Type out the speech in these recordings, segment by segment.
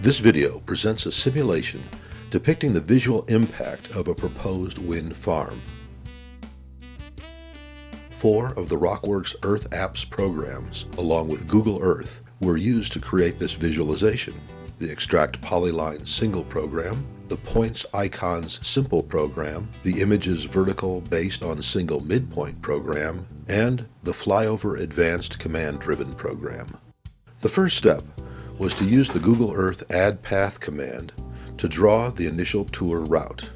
This video presents a simulation depicting the visual impact of a proposed wind farm. Four of the RockWorks Earth Apps programs, along with Google Earth, were used to create this visualization. The Extract Polyline Single program, the Points Icons Simple program, the Images Vertical Based on Single Midpoint program, and the Flyover Advanced Command Driven program. The first step was to use the Google Earth Add Path command to draw the initial tour route.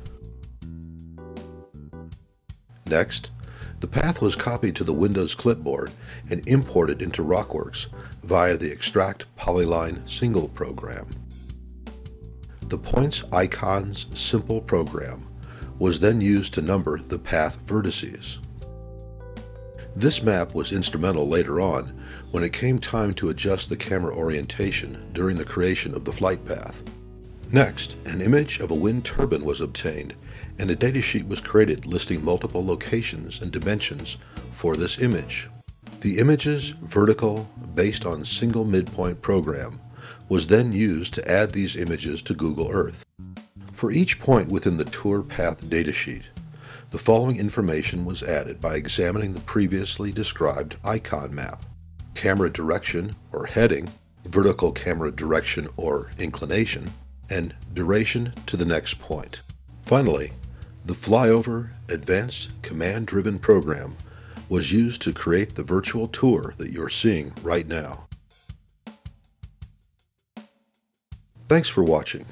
Next, the path was copied to the Windows clipboard and imported into RockWorks via the Extract Polyline Single program. The Points Icons Simple program was then used to number the path vertices. This map was instrumental later on when it came time to adjust the camera orientation during the creation of the flight path. Next, an image of a wind turbine was obtained and a datasheet was created listing multiple locations and dimensions for this image. The image's vertical, based on single midpoint program, was then used to add these images to Google Earth. For each point within the tour path datasheet, the following information was added by examining the previously described icon map. Camera direction or heading, vertical camera direction or inclination, and duration to the next point. Finally, the Flyover Advanced Command Driven program was used to create the virtual tour that you're seeing right now. Thanks for watching.